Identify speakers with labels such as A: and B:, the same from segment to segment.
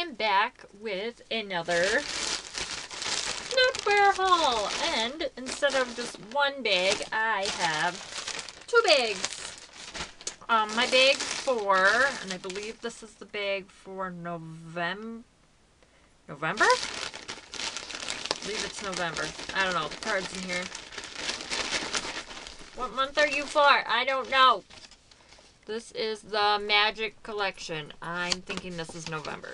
A: am back with another knitwear haul. And instead of just one bag, I have two bags. Um, my bag for, and I believe this is the bag for November. November? I believe it's November. I don't know. The card's in here. What month are you for? I don't know. This is the Magic Collection. I'm thinking this is November.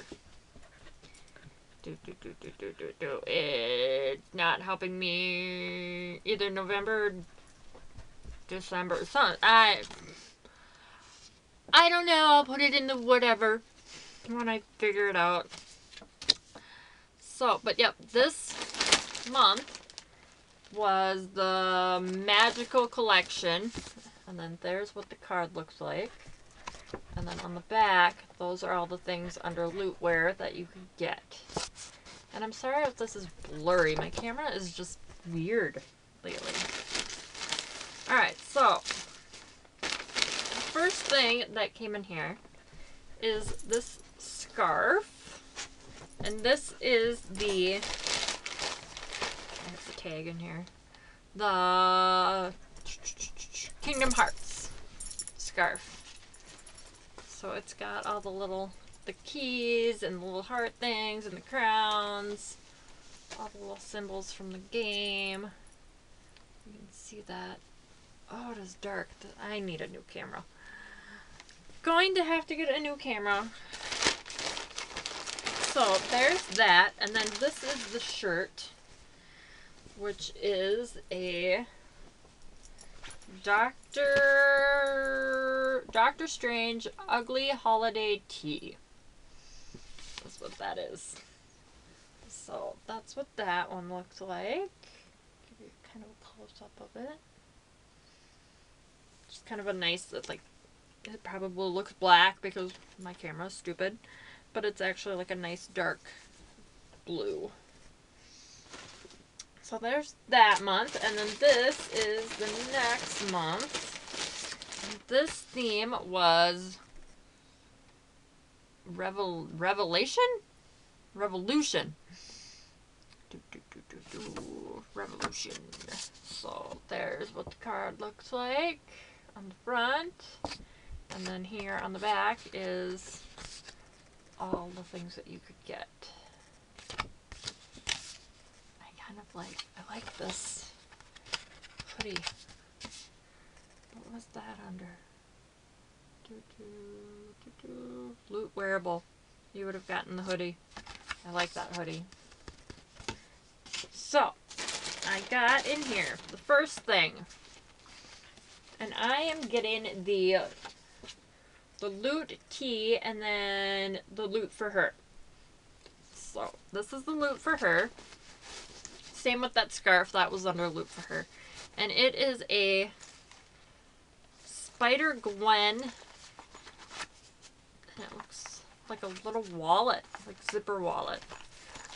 A: Do, do, do, do, do, do, do. It's not helping me either November, December. Some, I, I don't know. I'll put it in the whatever when I figure it out. So, but yep, this month was the Magical Collection. And then there's what the card looks like. And then on the back, those are all the things under Loot Wear that you could get. And I'm sorry if this is blurry. My camera is just weird lately. Alright, so the first thing that came in here is this scarf. And this is the the tag in here. The Kingdom Hearts scarf. So it's got all the little the keys and the little heart things and the crowns. All the little symbols from the game. You can see that. Oh, it is dark. I need a new camera. Going to have to get a new camera. So there's that. And then this is the shirt. Which is a Doctor Doctor Strange Ugly Holiday Tee. What that is. So that's what that one looks like. Give you kind of a close up of it. Just kind of a nice, like, it probably looks black because my camera's stupid, but it's actually like a nice dark blue. So there's that month, and then this is the next month. This theme was Revel Revelation? Revolution. Do, do, do. Revolution. So there's what the card looks like on the front. And then here on the back is all the things that you could get I kind of like, I like this hoodie. What was that under? Do, do. Loot wearable. You would have gotten the hoodie. I like that hoodie. So, I got in here the first thing. And I am getting the the loot tee and then the loot for her. So, this is the loot for her same with that scarf that was under loot for her. And it is a Spider Gwen. Like a little wallet, like zipper wallet.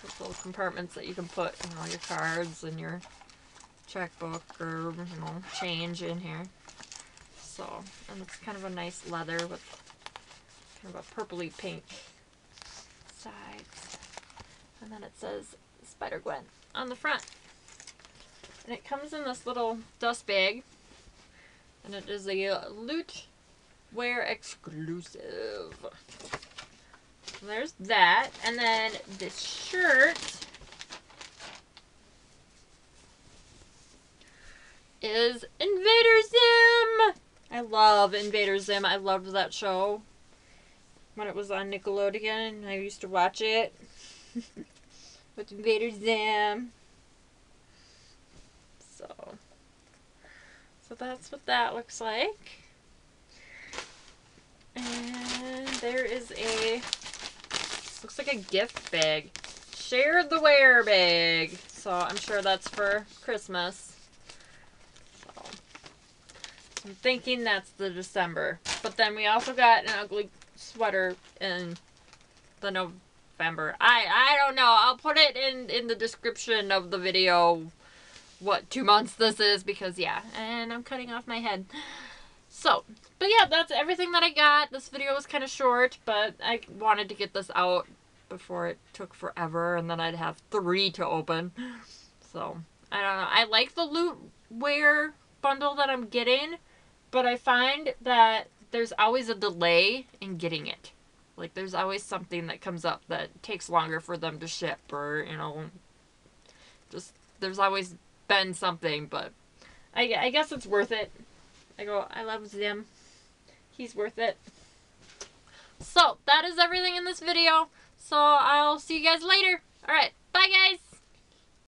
A: With little compartments that you can put, you know, your cards and your checkbook or, you know, change in here. So, and it's kind of a nice leather with kind of a purpley pink sides. And then it says Spider Gwen on the front. And it comes in this little dust bag. And it is a Loot Wear exclusive. There's that. And then this shirt is Invader Zim. I love Invader Zim. I loved that show when it was on Nickelodeon. And I used to watch it. with Invader Zim. So, so that's what that looks like. And there is a, like a gift bag. Share the wear bag. So I'm sure that's for Christmas. So, I'm thinking that's the December. But then we also got an ugly sweater in the November. I I don't know. I'll put it in in the description of the video what two months this is because yeah, and I'm cutting off my head. So, but yeah, that's everything that I got. This video was kind of short, but I wanted to get this out before it took forever, and then I'd have three to open. So I don't know. I like the loot wear bundle that I'm getting, but I find that there's always a delay in getting it. Like there's always something that comes up that takes longer for them to ship, or you know, just there's always been something. But I, I guess it's worth it. I go. I love Zim. He's worth it. So that is everything in this video. So I'll see you guys later. All right. Bye, guys.